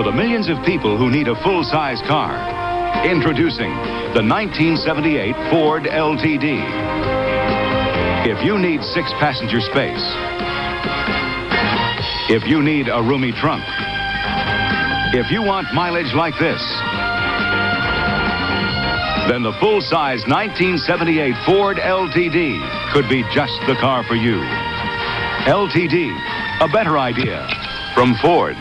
For the millions of people who need a full-size car, introducing the 1978 Ford LTD. If you need six-passenger space, if you need a roomy trunk, if you want mileage like this, then the full-size 1978 Ford LTD could be just the car for you. LTD, a better idea from Ford.